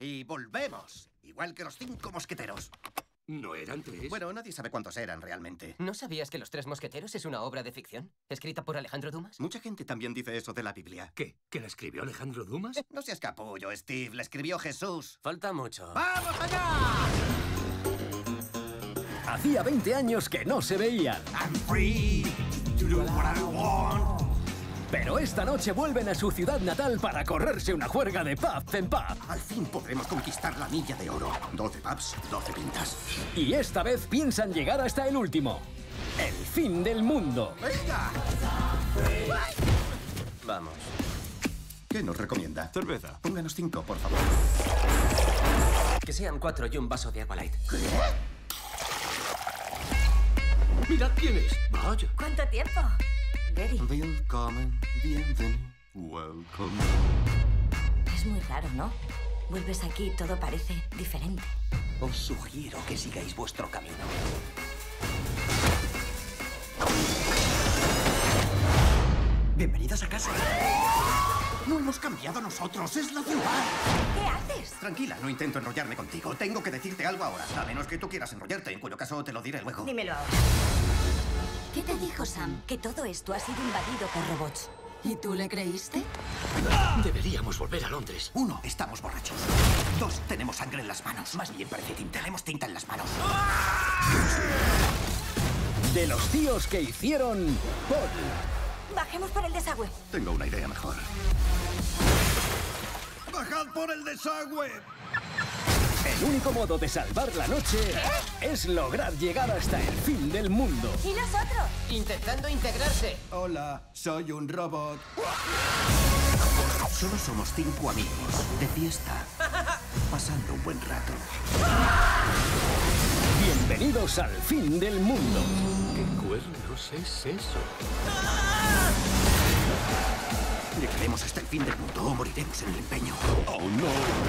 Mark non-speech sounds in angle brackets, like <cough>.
Y volvemos. Igual que los cinco mosqueteros. ¿No eran tres? Bueno, nadie sabe cuántos eran realmente. ¿No sabías que Los Tres Mosqueteros es una obra de ficción? ¿Escrita por Alejandro Dumas? Mucha gente también dice eso de la Biblia. ¿Qué? ¿Que la escribió Alejandro Dumas? Eh, <laughs> no seas capullo, Steve. La escribió Jesús. Falta mucho. ¡Vamos allá! Hacía 20 años que no se veían. I'm free to do what I want. Pero esta noche vuelven a su ciudad natal para correrse una juerga de pub en pub. Al fin podremos conquistar la milla de oro. 12 pubs, 12 pintas. Y esta vez piensan llegar hasta el último. El fin del mundo. ¡Venga! Vamos. ¿Qué nos recomienda? Cerveza. Pónganos cinco, por favor. Que sean cuatro y un vaso de agua light. Mirad quién es. Vaya. ¿Cuánto tiempo? Willkommen, bienvenido, welcome. es muy raro, ¿no? Vuelves aquí y todo parece diferente. Os sugiero que sigáis vuestro camino. Bienvenidos a casa. No hemos cambiado nosotros, es la ciudad. ¿Qué haces? Tranquila, no intento enrollarme contigo. Tengo que decirte algo ahora. A menos que tú quieras enrollarte, en cuyo caso te lo diré luego. Dímelo ahora. ¿Qué te dijo Sam? Que todo esto ha sido invadido por robots. ¿Y tú le creíste? Deberíamos volver a Londres. Uno, estamos borrachos. Dos, tenemos sangre en las manos. Más bien parece tinta. Tenemos tinta en las manos. De los tíos que hicieron Paul. Bajemos por el desagüe. Tengo una idea mejor. ¡Bajad por el desagüe! El único modo de salvar la noche es lograr llegar hasta el fin del mundo. ¿Y nosotros? Intentando integrarse. Hola, soy un robot. Solo somos cinco amigos de fiesta, <laughs> pasando un buen rato. Bienvenidos al fin del mundo. ¿Qué cuernos es eso? Llegaremos hasta el fin del mundo o moriremos en el empeño. ¡Oh, no!